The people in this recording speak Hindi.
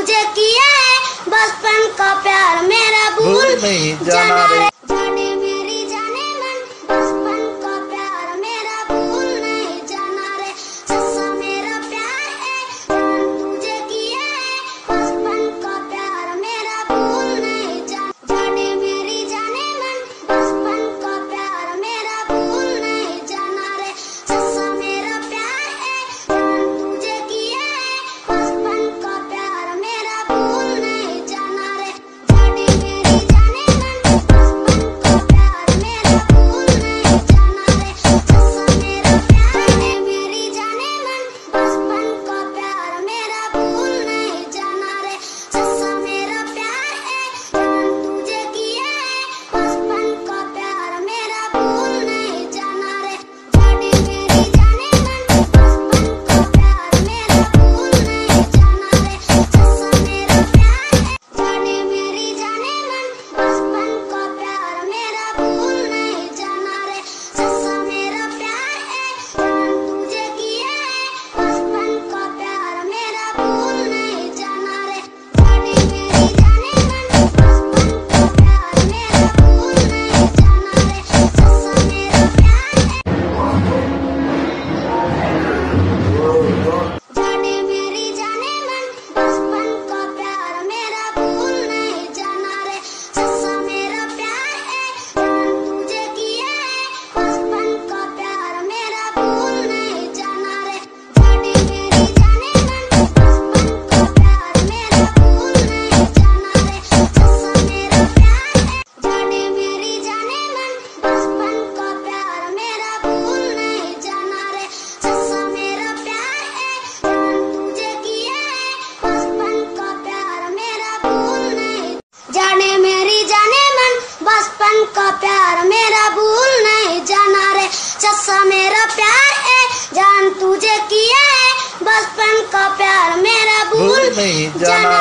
तुझे किया है बचपन का प्यार मेरा भूल जाना रे। जिया है। बचपन का प्यार मेरा भूल जाना